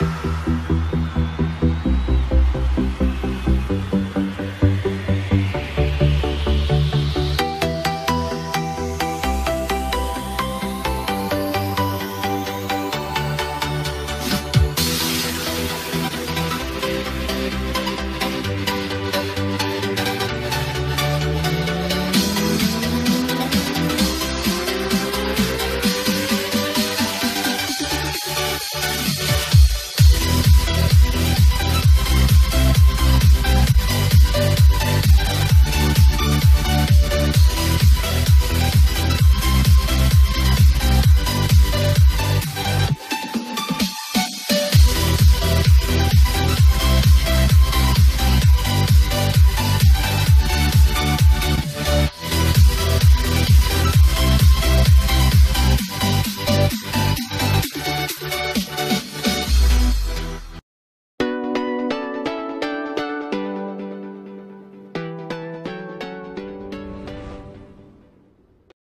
thank you